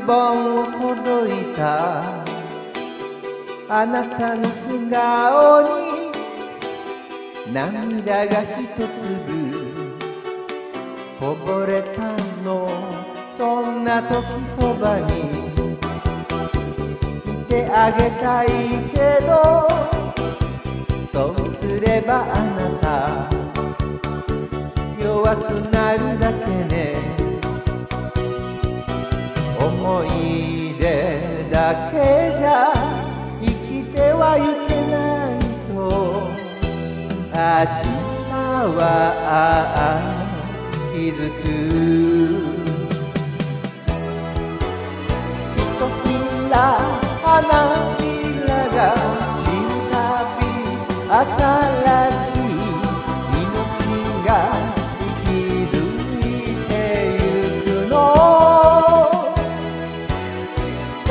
本をほどいた。あなたの素顔に涙が一粒。こぼれたのそんな時そばに。いてあげたいけどそうすればあなた弱くなるだけじゃ生きてはいけないと。明日は気づく。ひとひら花びら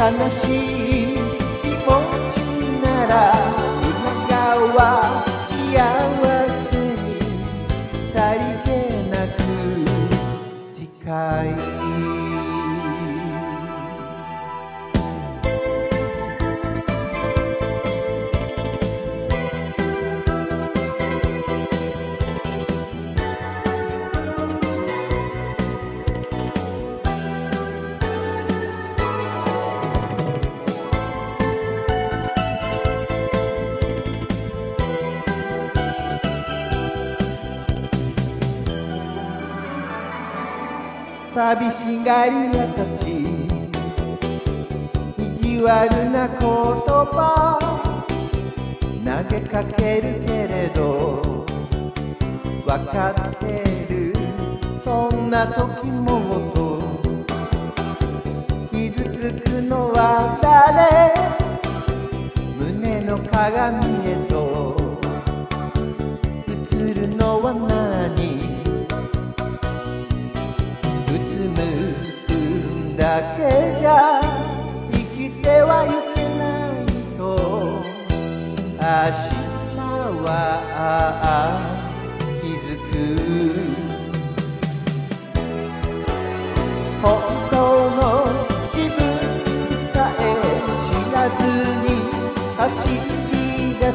悲しい気持ちなら今川幸せにさりげなく誓い寂しがり屋たち。意地悪な言葉。投げかけるけれど。分かってる。そんな時もと。傷つくのは誰？胸の鏡へ。は気づく本当の自分さえ知らずに走り出す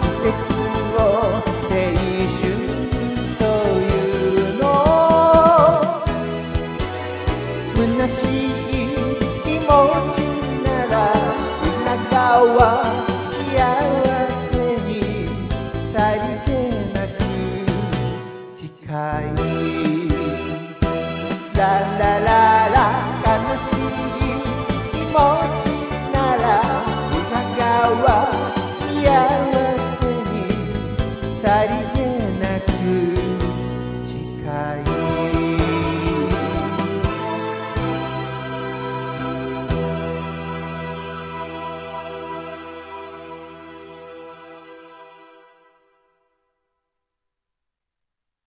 季節を青春というの虚しい気持ちなら今川く誓いラララ